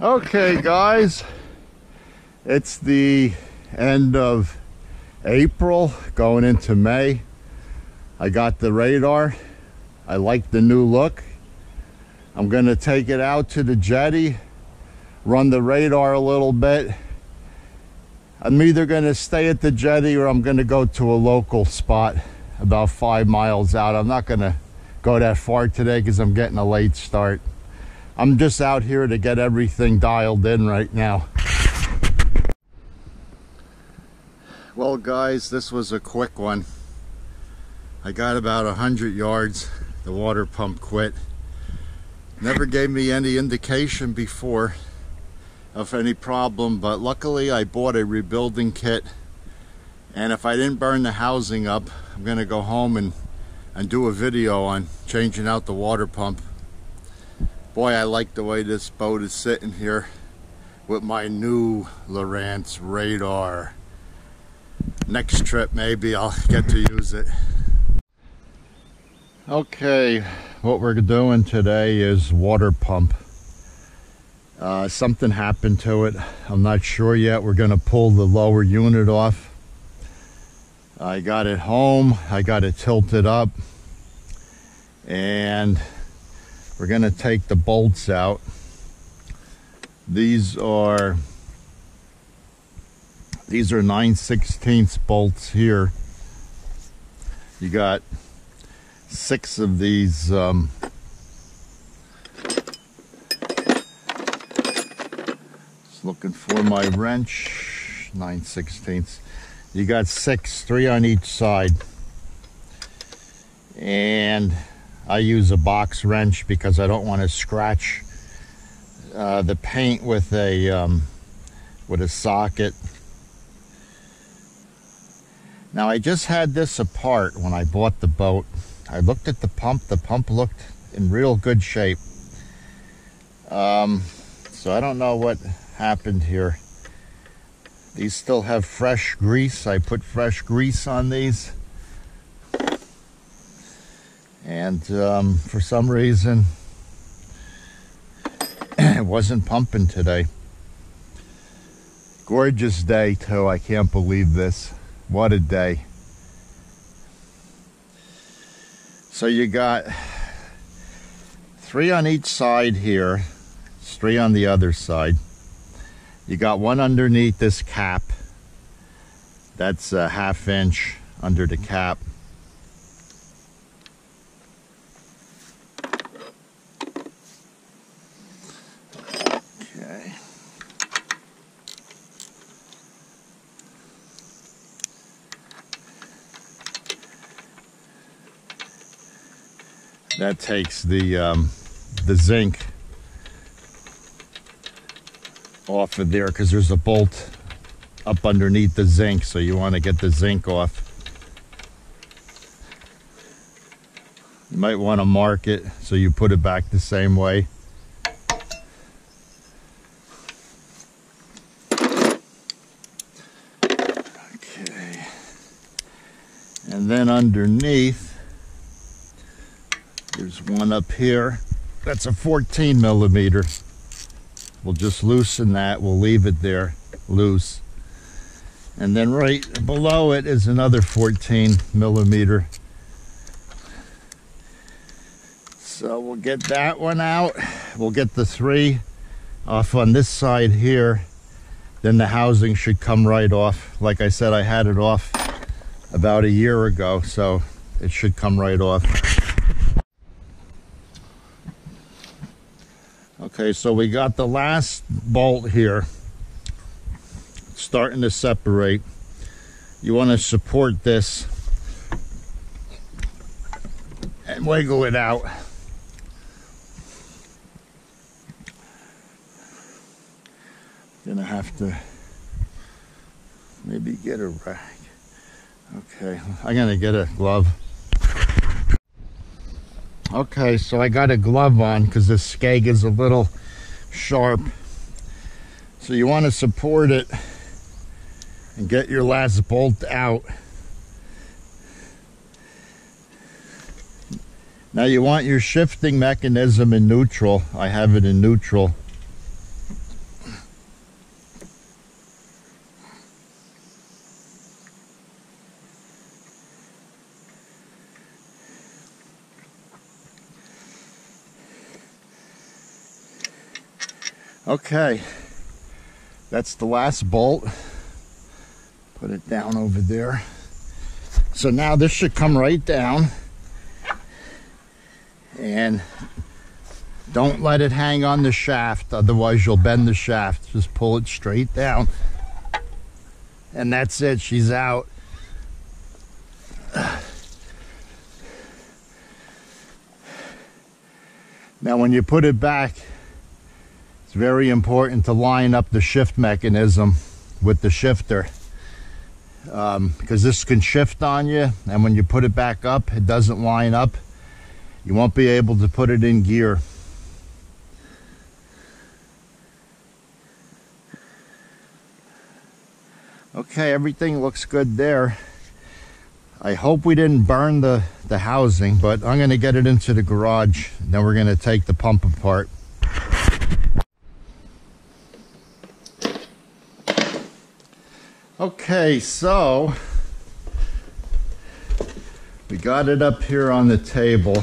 Okay, guys, it's the end of April going into May. I got the radar. I like the new look. I'm going to take it out to the jetty, run the radar a little bit. I'm either going to stay at the jetty or I'm going to go to a local spot about five miles out. I'm not going to go that far today because I'm getting a late start. I'm just out here to get everything dialed in right now. Well guys, this was a quick one. I got about a hundred yards. The water pump quit. Never gave me any indication before of any problem, but luckily I bought a rebuilding kit. And if I didn't burn the housing up, I'm gonna go home and, and do a video on changing out the water pump. Boy, I like the way this boat is sitting here with my new Lowrance radar next trip maybe I'll get to use it. Okay, what we're doing today is water pump. Uh, something happened to it. I'm not sure yet. We're going to pull the lower unit off. I got it home. I got it tilted up. And we're going to take the bolts out. These are these are 9 16 bolts here. You got six of these um, just looking for my wrench 9 16 you got six three on each side and I use a box wrench because I don't want to scratch uh, the paint with a um, with a socket now I just had this apart when I bought the boat. I looked at the pump. The pump looked in real good shape. Um, so I don't know what happened here. These still have fresh grease. I put fresh grease on these. And um, for some reason, it wasn't pumping today. Gorgeous day too. I can't believe this. What a day. So you got three on each side here, three on the other side. You got one underneath this cap. That's a half inch under the cap. That takes the um, the zinc off of there because there's a bolt up underneath the zinc so you want to get the zinc off. You might want to mark it so you put it back the same way. Okay. And then underneath there's one up here. That's a 14 millimeter. We'll just loosen that. We'll leave it there loose. And then right below it is another 14 millimeter. So we'll get that one out. We'll get the three off on this side here. Then the housing should come right off. Like I said, I had it off about a year ago, so it should come right off. Okay, so we got the last bolt here starting to separate. You want to support this and wiggle it out. Gonna have to maybe get a rag. Okay, I'm gonna get a glove. Okay, so I got a glove on because this skeg is a little sharp. So you want to support it and get your last bolt out. Now you want your shifting mechanism in neutral. I have it in neutral. Okay, that's the last bolt. Put it down over there. So now this should come right down. And don't let it hang on the shaft, otherwise you'll bend the shaft. Just pull it straight down. And that's it, she's out. Now when you put it back, it's very important to line up the shift mechanism with the shifter um, because this can shift on you and when you put it back up it doesn't line up. You won't be able to put it in gear. Okay everything looks good there. I hope we didn't burn the the housing but I'm gonna get it into the garage then we're gonna take the pump apart Okay, so we got it up here on the table.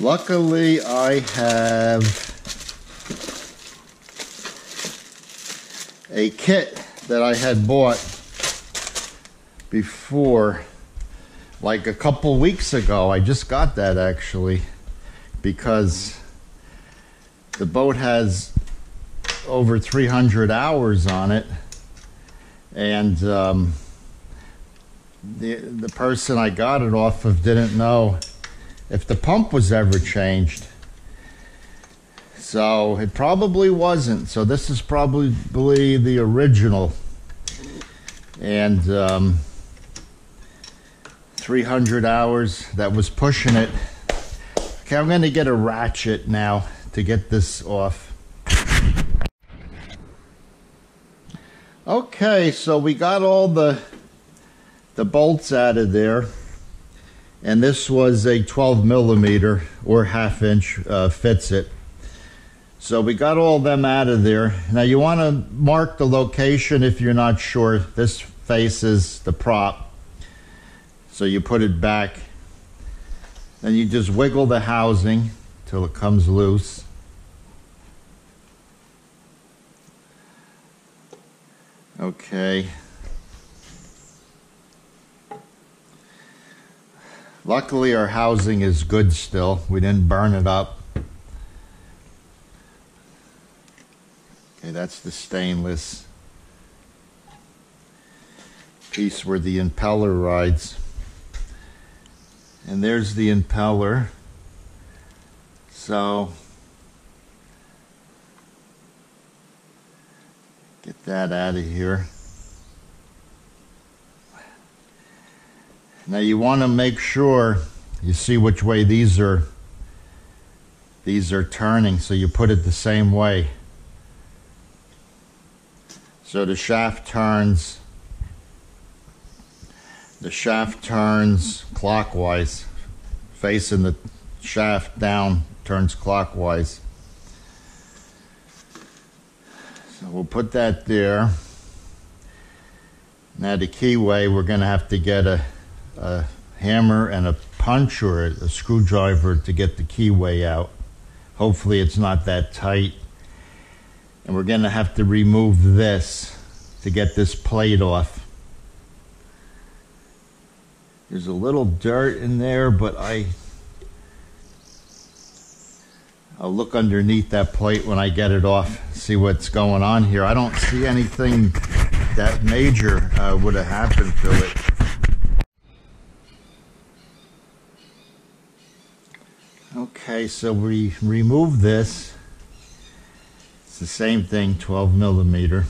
Luckily, I have a kit that I had bought before, like a couple weeks ago. I just got that actually because the boat has over 300 hours on it. And um, the the person I got it off of didn't know if the pump was ever changed. So it probably wasn't. So this is probably the original. And um, 300 hours that was pushing it. Okay I'm gonna get a ratchet now to get this off Okay, so we got all the the bolts out of there, and this was a 12 millimeter or half inch uh, fits it. So we got all them out of there. Now you want to mark the location if you're not sure. This faces the prop, so you put it back. Then you just wiggle the housing till it comes loose. Okay. Luckily our housing is good still. We didn't burn it up. Okay, that's the stainless piece where the impeller rides. And there's the impeller. So Get that out of here. Now you want to make sure you see which way these are these are turning so you put it the same way. So the shaft turns the shaft turns clockwise facing the shaft down turns clockwise. So we'll put that there. Now the keyway, we're going to have to get a, a, hammer and a punch or a screwdriver to get the keyway out. Hopefully it's not that tight. And we're going to have to remove this to get this plate off. There's a little dirt in there, but I I'll look underneath that plate when I get it off, see what's going on here. I don't see anything that major uh, would have happened to it. Okay, so we remove this. It's the same thing, 12 millimeter.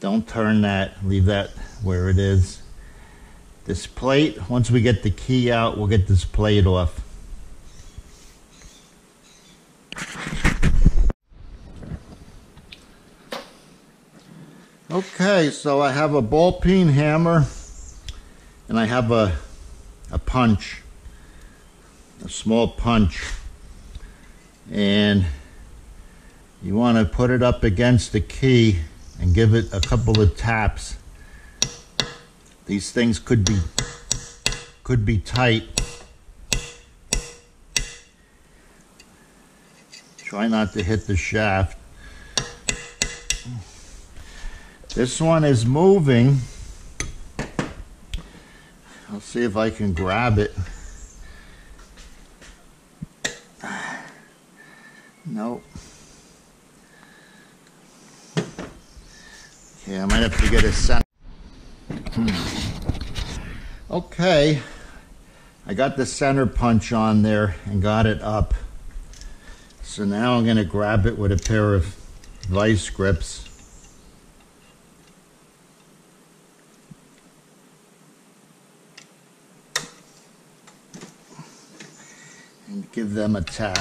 Don't turn that, leave that where it is this plate. Once we get the key out, we'll get this plate off. Okay, so I have a ball peen hammer and I have a, a punch, a small punch. And you want to put it up against the key and give it a couple of taps these things could be Could be tight. Try not to hit the shaft. This one is moving. I'll see if I can grab it. Nope. Okay, I might have to get a center. Hmm. okay, I got the center punch on there and got it up. So now I'm going to grab it with a pair of vice grips. And give them a tap.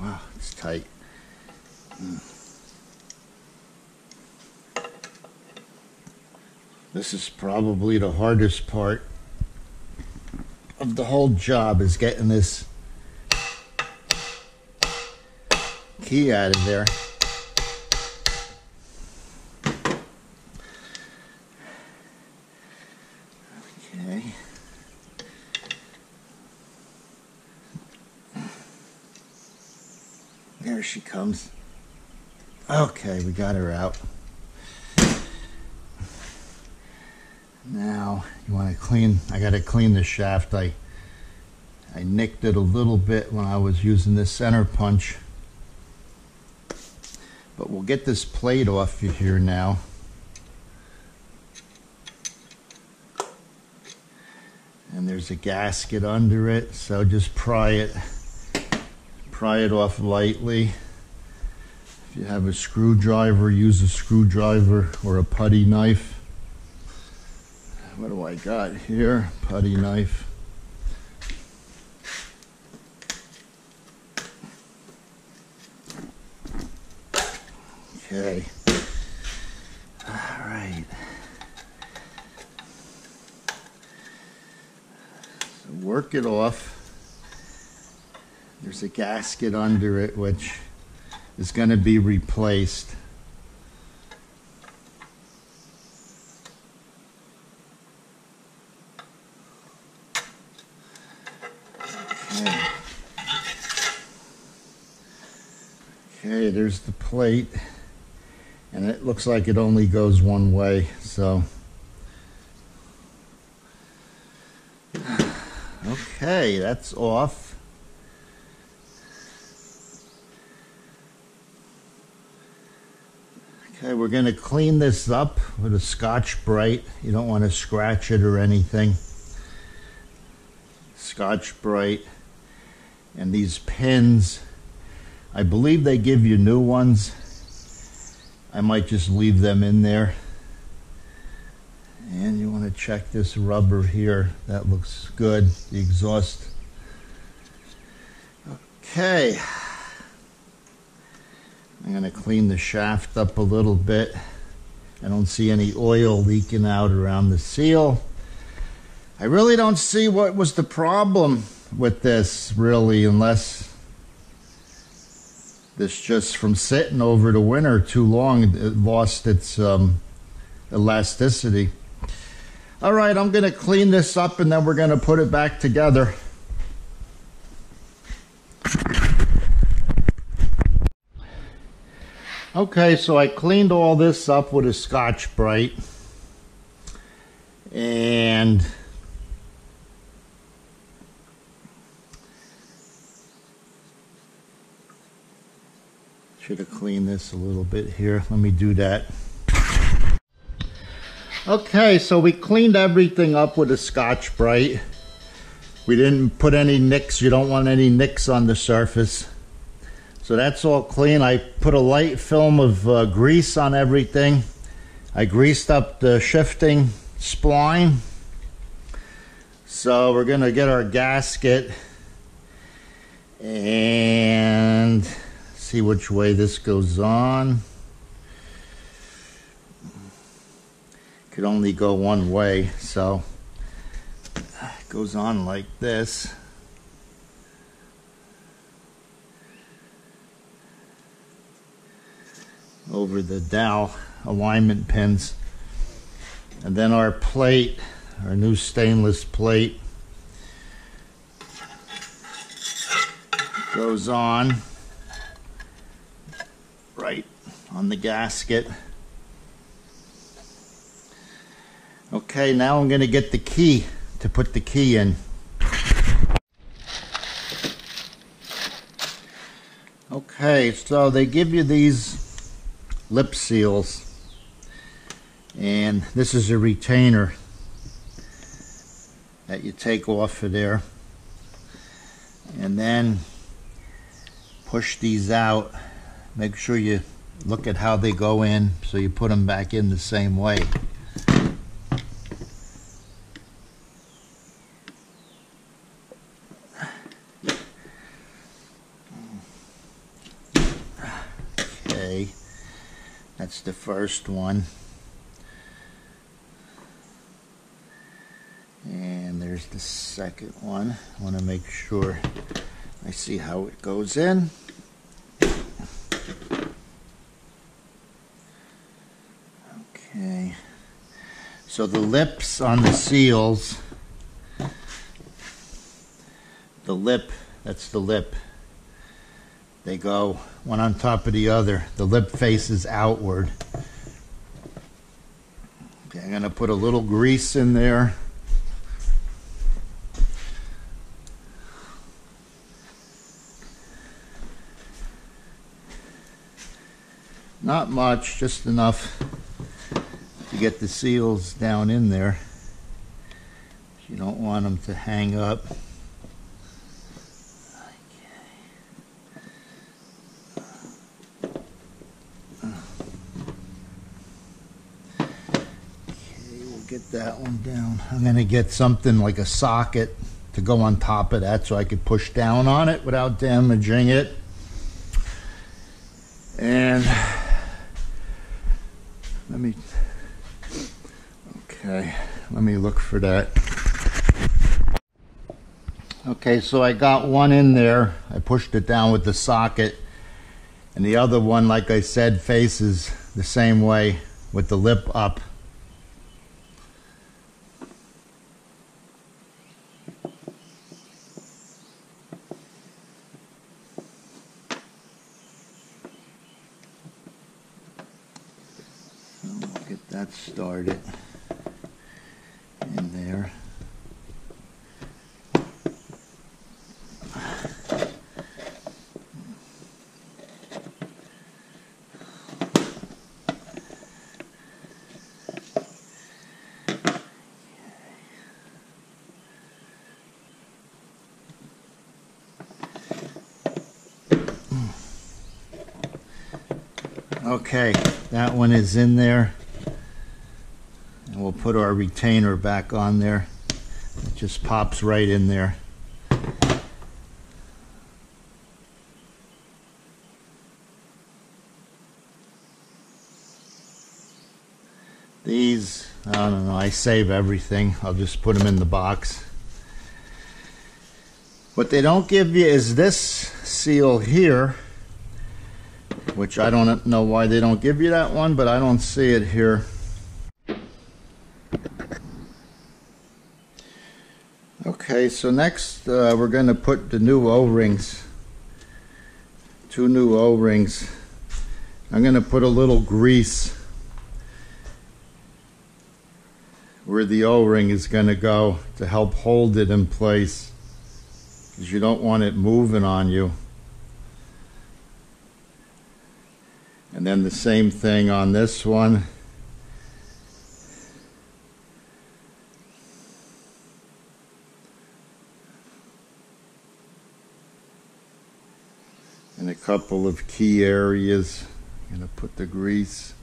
Wow, it's tight. Mm. This is probably the hardest part of the whole job is getting this key out of there. Okay. There she comes. Okay, we got her out. Now, you want to clean, I got to clean the shaft. I, I nicked it a little bit when I was using this center punch. But we'll get this plate off here now. And there's a gasket under it, so just pry it, pry it off lightly. If you have a screwdriver, use a screwdriver or a putty knife what do I got here? Putty knife. Okay. All right. So work it off. There's a gasket under it which is going to be replaced. Okay, there's the plate. And it looks like it only goes one way, so. Okay, that's off. Okay, we're going to clean this up with a Scotch-Brite. You don't want to scratch it or anything. Scotch-Brite. And these pins I believe they give you new ones. I might just leave them in there. And you want to check this rubber here. That looks good. The exhaust. Okay. I'm going to clean the shaft up a little bit. I don't see any oil leaking out around the seal. I really don't see what was the problem with this, really, unless this just from sitting over the winter too long, it lost its um, elasticity. All right, I'm going to clean this up and then we're going to put it back together. Okay, so I cleaned all this up with a Scotch-Brite. And Should have cleaned this a little bit here. Let me do that. Okay, so we cleaned everything up with a Scotch-Brite. We didn't put any nicks. You don't want any nicks on the surface. So that's all clean. I put a light film of uh, grease on everything. I greased up the shifting spline. So we're going to get our gasket and see which way this goes on. Could only go one way, so it goes on like this. Over the dowel alignment pins. And then our plate, our new stainless plate, goes on right on the gasket. Okay, now I'm going to get the key to put the key in. Okay, so they give you these lip seals. And this is a retainer that you take off of there. And then push these out. Make sure you look at how they go in so you put them back in the same way okay that's the first one and there's the second one I want to make sure I see how it goes in Okay. So the lips on the seals, the lip, that's the lip. They go one on top of the other. The lip faces outward. Going to put a little grease in there. Not much, just enough to get the seals down in there. You don't want them to hang up. Okay, we'll get that one down. I'm going to get something like a socket to go on top of that so I could push down on it without damaging it. And let me Okay, let me look for that. Okay, so I got one in there. I pushed it down with the socket. And the other one, like I said, faces the same way with the lip up. get that started. Okay, that one is in there. And we'll put our retainer back on there. It just pops right in there. These, I don't know, I save everything. I'll just put them in the box. What they don't give you is this seal here which I don't know why they don't give you that one, but I don't see it here. Okay, so next uh, we're going to put the new O-rings, two new O-rings. I'm going to put a little grease where the O-ring is going to go to help hold it in place because you don't want it moving on you. And the same thing on this one. And a couple of key areas. I'm going to put the grease.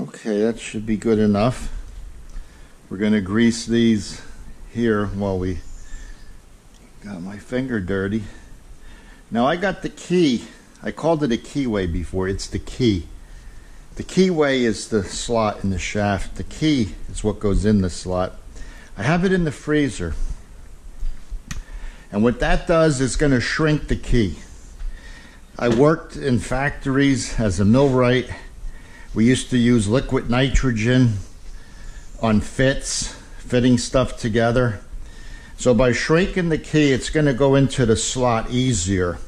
Okay, that should be good enough. We're going to grease these here while we got my finger dirty. Now I got the key I called it a keyway before. It's the key. The keyway is the slot in the shaft. The key is what goes in the slot. I have it in the freezer. And what that does is going to shrink the key. I worked in factories as a millwright. We used to use liquid nitrogen on fits, fitting stuff together. So by shrinking the key, it's going to go into the slot easier.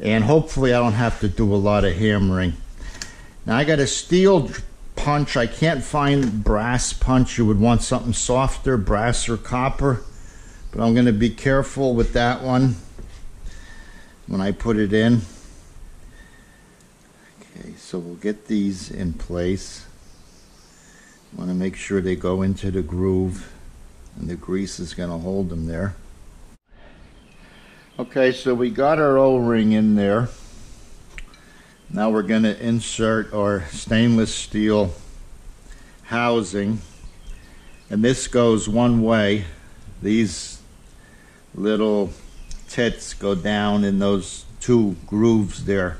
And hopefully I don't have to do a lot of hammering. Now I got a steel punch. I can't find brass punch. You would want something softer, brass or copper. But I'm going to be careful with that one when I put it in. Okay, so we'll get these in place. Want to make sure they go into the groove and the grease is going to hold them there. Okay, so we got our O-ring in there. Now we're going to insert our stainless steel housing. And this goes one way. These little tits go down in those two grooves there.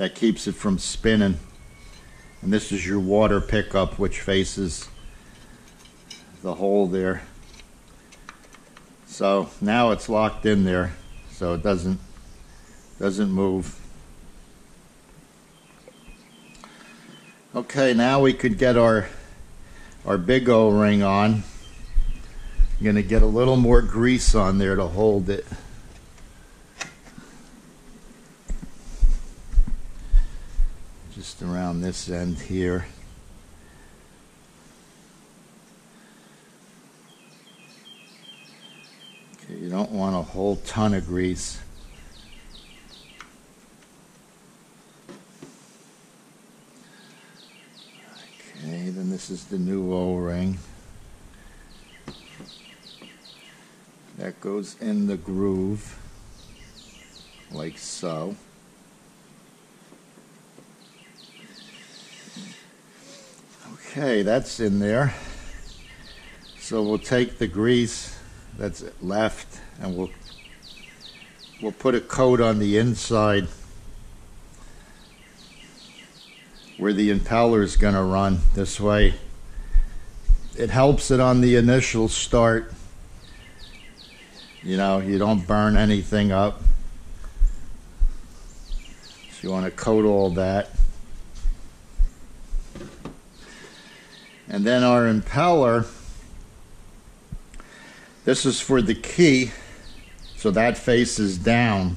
That keeps it from spinning. And this is your water pickup which faces the hole there. So now it's locked in there so it doesn't doesn't move. Okay, now we could get our our big O-ring on. I'm to get a little more grease on there to hold it. Just around this end here. Okay, You don't want a whole ton of grease. Okay, then this is the new O-ring. That goes in the groove, like so. Okay, that's in there. So we'll take the grease that's left and we'll we'll put a coat on the inside where the impeller is going to run this way. It helps it on the initial start. You know you don't burn anything up. So you want to coat all that and then our impeller this is for the key, so that faces down.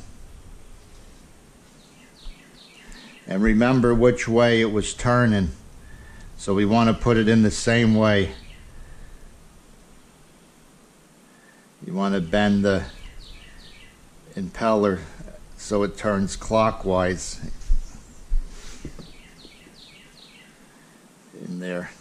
And remember which way it was turning. So we want to put it in the same way. You want to bend the impeller so it turns clockwise in there.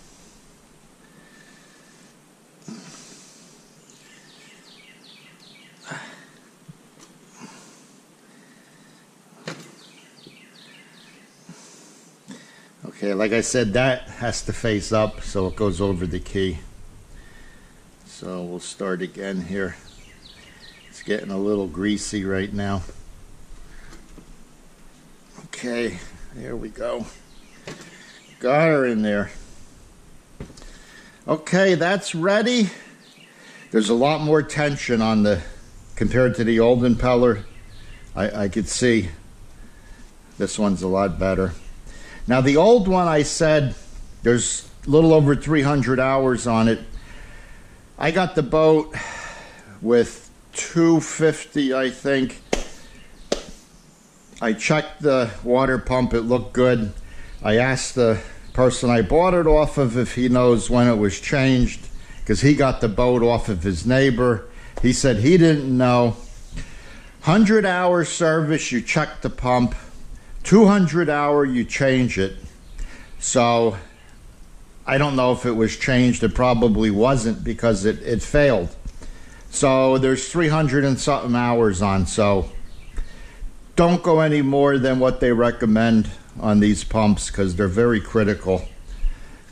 Okay, like I said, that has to face up so it goes over the key. So we'll start again here. It's getting a little greasy right now. Okay, there we go. Got her in there. Okay, that's ready. There's a lot more tension on the, compared to the old impeller. I, I could see this one's a lot better. Now, the old one, I said there's a little over 300 hours on it. I got the boat with 250, I think. I checked the water pump, it looked good. I asked the person I bought it off of if he knows when it was changed because he got the boat off of his neighbor. He said he didn't know. 100 hour service, you check the pump. 200 hour, you change it. So I don't know if it was changed. It probably wasn't because it, it failed. So there's 300 and something hours on. So don't go any more than what they recommend on these pumps because they're very critical.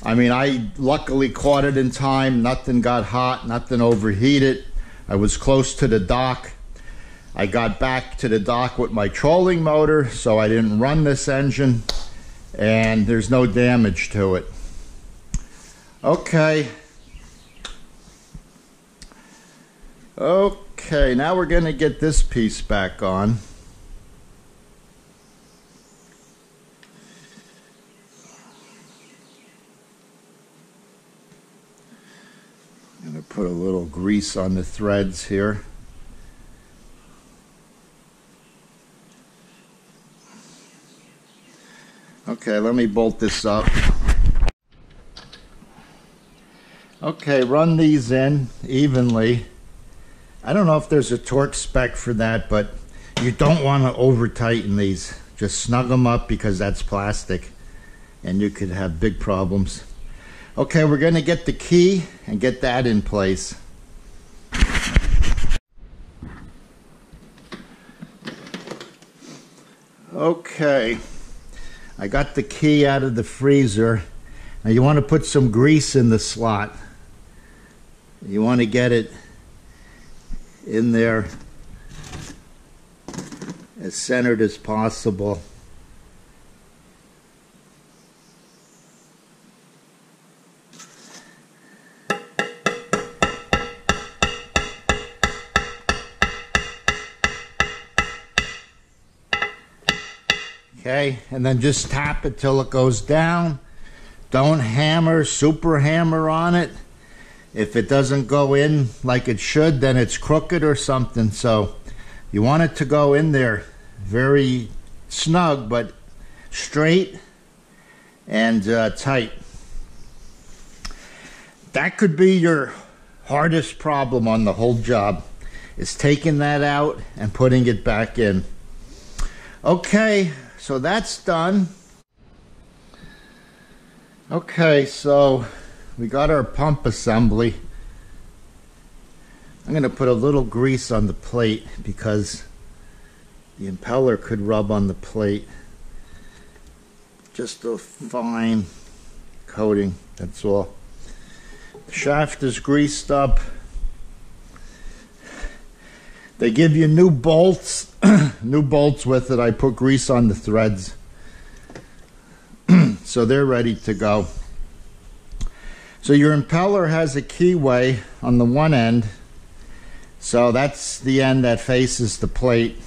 I mean, I luckily caught it in time. Nothing got hot, nothing overheated. I was close to the dock. I got back to the dock with my trolling motor, so I didn't run this engine, and there's no damage to it. Okay. Okay, now we're going to get this piece back on. I'm going to put a little grease on the threads here. Okay, let me bolt this up. Okay, run these in evenly. I don't know if there's a torque spec for that, but you don't want to over tighten these. Just snug them up because that's plastic and you could have big problems. Okay, we're going to get the key and get that in place. Okay, I got the key out of the freezer. Now you want to put some grease in the slot. You want to get it in there as centered as possible. Okay, and then just tap it till it goes down. Don't hammer, super hammer on it. If it doesn't go in like it should, then it's crooked or something. So you want it to go in there very snug, but straight and uh, tight. That could be your hardest problem on the whole job is taking that out and putting it back in. Okay, so that's done. Okay, so we got our pump assembly. I'm going to put a little grease on the plate because the impeller could rub on the plate. Just a fine coating, that's all. The shaft is greased up. They give you new bolts, new bolts with it. I put grease on the threads. so they're ready to go. So your impeller has a keyway on the one end. So that's the end that faces the plate.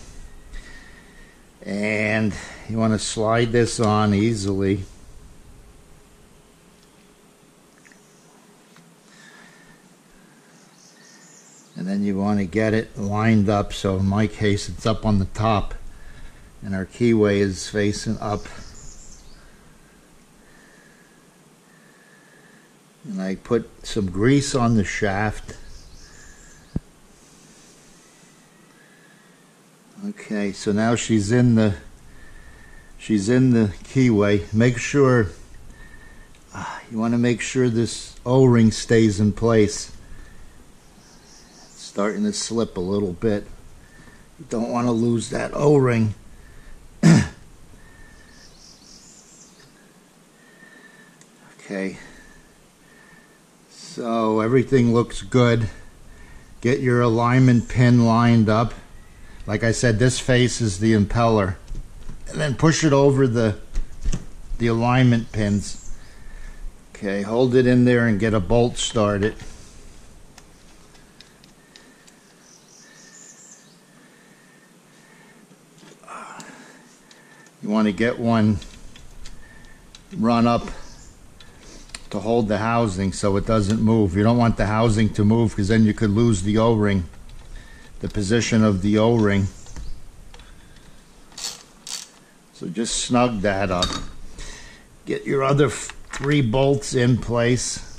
And you want to slide this on easily. And then you want to get it lined up. So in my case, it's up on the top. And our keyway is facing up. and I put some grease on the shaft. Okay, so now she's in the she's in the keyway. Make sure uh, you want to make sure this O-ring stays in place. Starting to slip a little bit. Don't want to lose that O-ring. okay. So everything looks good. Get your alignment pin lined up. Like I said, this face is the impeller. And then push it over the, the alignment pins. Okay, hold it in there and get a bolt started. You want to get one run up to hold the housing so it doesn't move. You don't want the housing to move because then you could lose the O-ring, the position of the O-ring. So just snug that up. Get your other three bolts in place.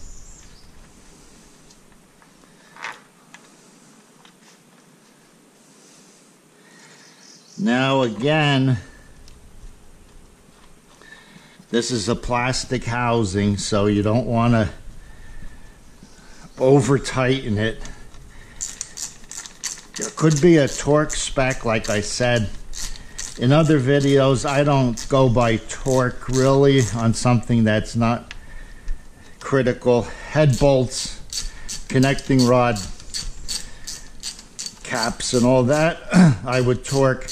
Now again, this is a plastic housing, so you don't want to over tighten it. There could be a torque spec, like I said. In other videos, I don't go by torque really on something that's not critical. Head bolts, connecting rod, caps and all that, I would torque.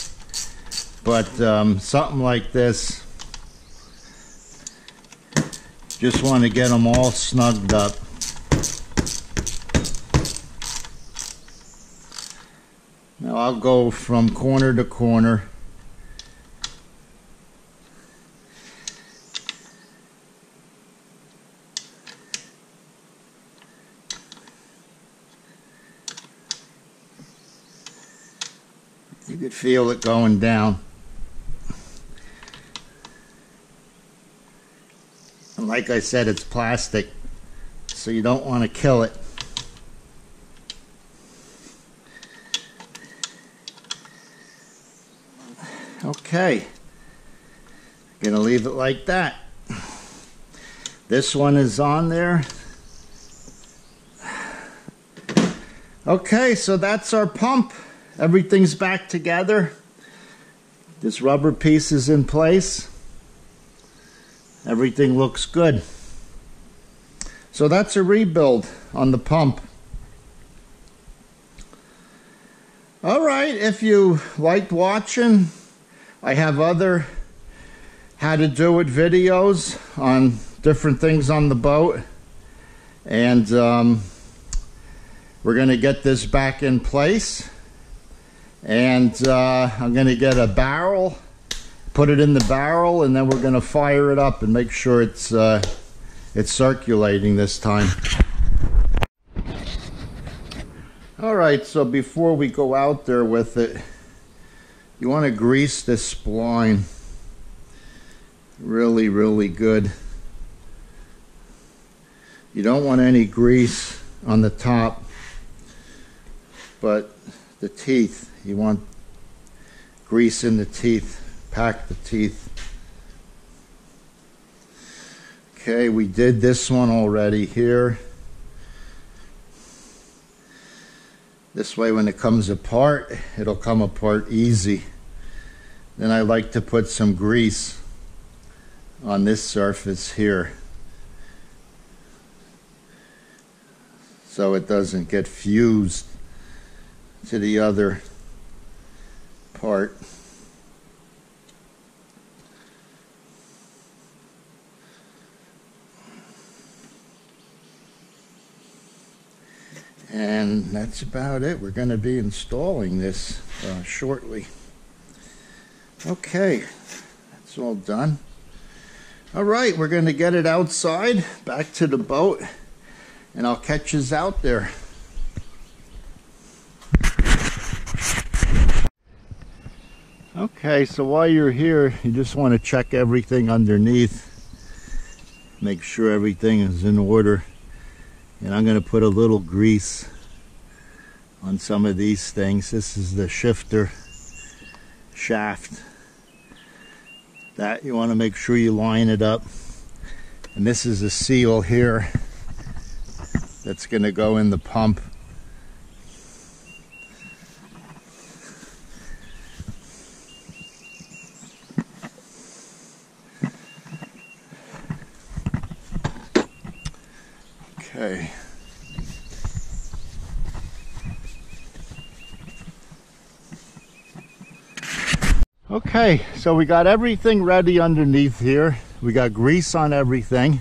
But um, something like this, just want to get them all snugged up. Now I'll go from corner to corner. You could feel it going down. And like I said, it's plastic, so you don't want to kill it. Okay, gonna leave it like that. This one is on there. Okay, so that's our pump. Everything's back together. This rubber piece is in place. Everything looks good. So that's a rebuild on the pump. All right, if you liked watching, I have other how to do it videos on different things on the boat. And um, we're going to get this back in place. And uh, I'm going to get a barrel, put it in the barrel, and then we're going to fire it up and make sure it's, uh, it's circulating this time. All right, so before we go out there with it, you want to grease this spline really, really good. You don't want any grease on the top, but the teeth, you want grease in the teeth, pack the teeth. Okay, we did this one already here. This way when it comes apart, it'll come apart easy. Then I like to put some grease on this surface here so it doesn't get fused to the other part. And that's about it. We're going to be installing this uh, shortly. Okay, that's all done. All right, we're going to get it outside, back to the boat, and I'll catch us out there. Okay, so while you're here, you just want to check everything underneath. Make sure everything is in order. And I'm going to put a little grease on some of these things. This is the shifter shaft that you want to make sure you line it up and this is a seal here that's going to go in the pump okay Okay, so we got everything ready underneath here. We got grease on everything.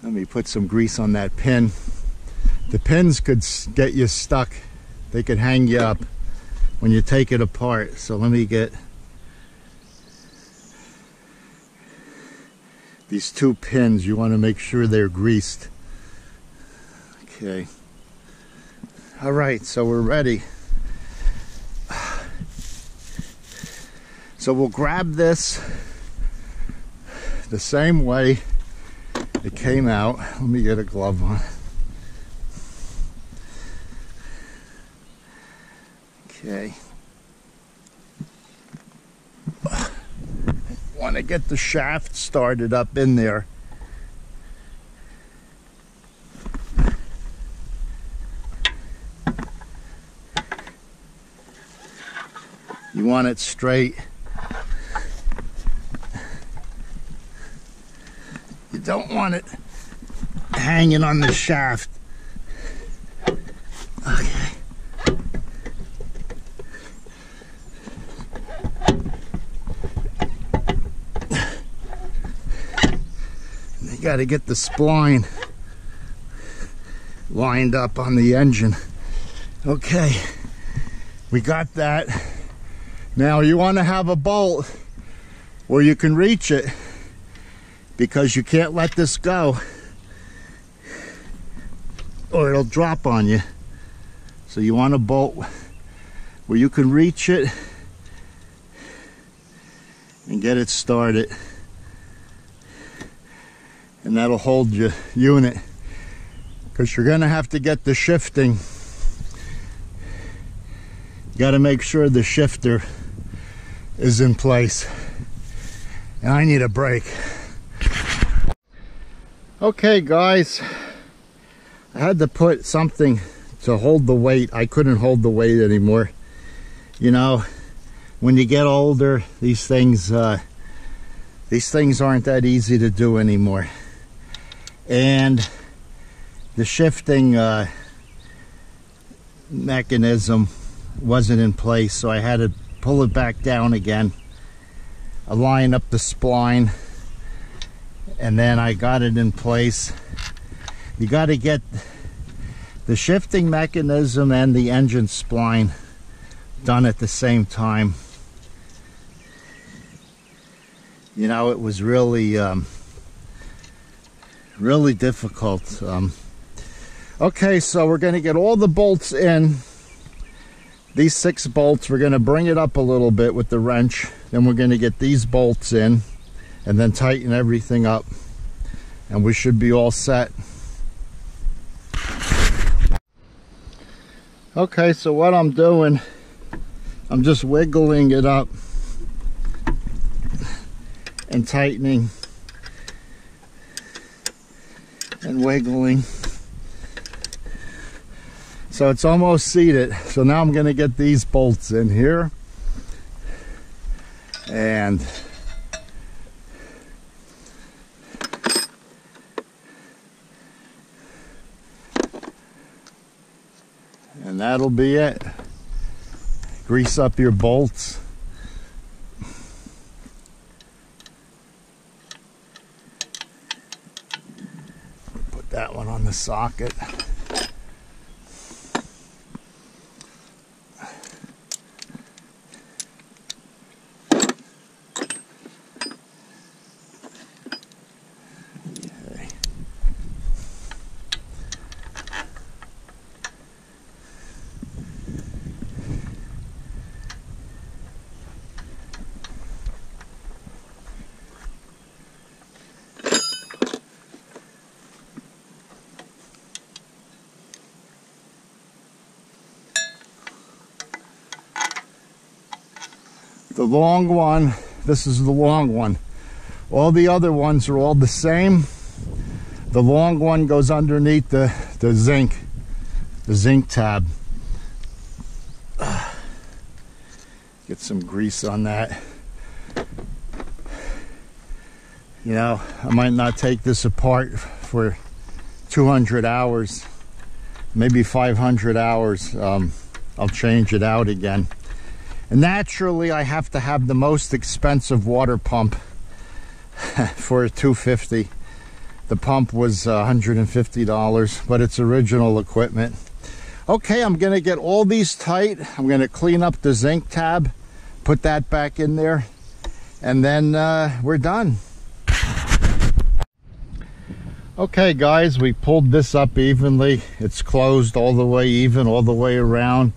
Let me put some grease on that pin. The pins could get you stuck. They could hang you up when you take it apart. So let me get these two pins. You want to make sure they're greased. Okay. All right, so we're ready. So we'll grab this the same way it came out. Let me get a glove on. Okay. Want to get the shaft started up in there. You want it straight. don't want it hanging on the shaft. Okay. You got to get the spline lined up on the engine. Okay, we got that. Now you want to have a bolt where you can reach it because you can't let this go or it'll drop on you. So you want a bolt where you can reach it and get it started. And that'll hold your unit because you're going to have to get the shifting. You got to make sure the shifter is in place. And I need a break. Okay guys, I had to put something to hold the weight. I couldn't hold the weight anymore. You know, when you get older, these things, uh, these things aren't that easy to do anymore. And the shifting uh, mechanism wasn't in place, so I had to pull it back down again, align up the spline, and then I got it in place. You got to get the shifting mechanism and the engine spline done at the same time. You know, it was really, um, really difficult. Um, okay, so we're going to get all the bolts in. These six bolts, we're going to bring it up a little bit with the wrench. Then we're going to get these bolts in and then tighten everything up. And we should be all set. Okay, so what I'm doing, I'm just wiggling it up and tightening and wiggling. So it's almost seated. So now I'm going to get these bolts in here. And and that'll be it. Grease up your bolts. Put that one on the socket the long one this is the long one. All the other ones are all the same. The long one goes underneath the the zinc the zinc tab. Get some grease on that. You know I might not take this apart for 200 hours maybe 500 hours. Um, I'll change it out again Naturally, I have to have the most expensive water pump for 250 The pump was $150, but it's original equipment. Okay, I'm gonna get all these tight. I'm gonna clean up the zinc tab, put that back in there, and then uh, we're done. Okay guys, we pulled this up evenly. It's closed all the way even, all the way around.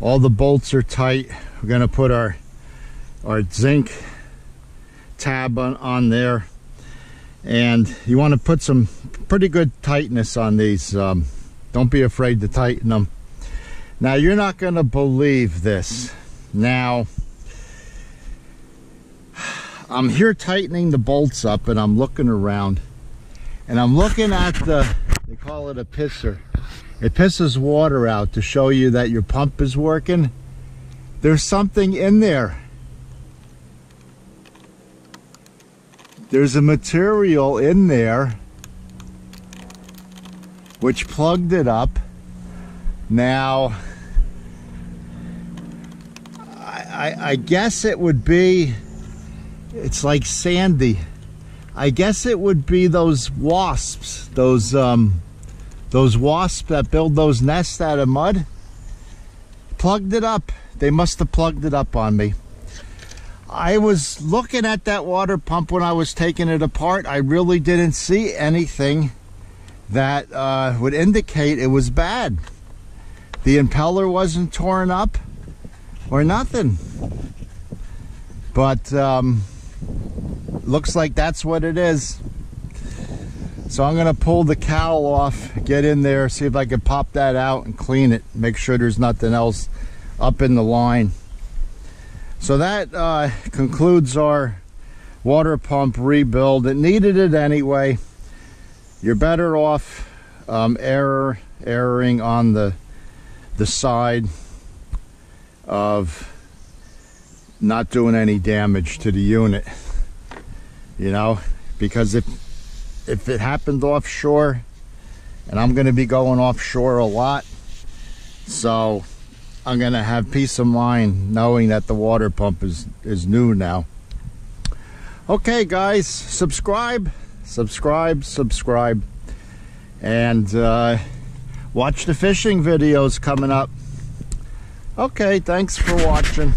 All the bolts are tight we're to put our our zinc tab on, on there. And you want to put some pretty good tightness on these um, don't be afraid to tighten them. Now you're not to believe this. Now I'm here tightening the bolts up and I'm looking around. And I'm looking at the they call it a pisser. It pisses water out to show you that your pump is working there's something in there. There's a material in there which plugged it up. Now, I, I, I guess it would be, it's like sandy. I guess it would be those wasps, those um, those wasps that build those nests out of mud. Plugged it up. They must have plugged it up on me. I was looking at that water pump when I was taking it apart. I really didn't see anything that uh, would indicate it was bad. The impeller wasn't torn up or nothing. But um, looks like that's what it is. So I'm gonna pull the cowl off, get in there, see if I can pop that out and clean it. Make sure there's nothing else up in the line. So that uh, concludes our water pump rebuild. It needed it anyway. You're better off um, error, erroring on the, the side of not doing any damage to the unit. You know, because if if it happened offshore, and I'm going to be going offshore a lot, so I'm going to have peace of mind knowing that the water pump is, is new now. Okay, guys, subscribe, subscribe, subscribe, and uh, watch the fishing videos coming up. Okay, thanks for watching.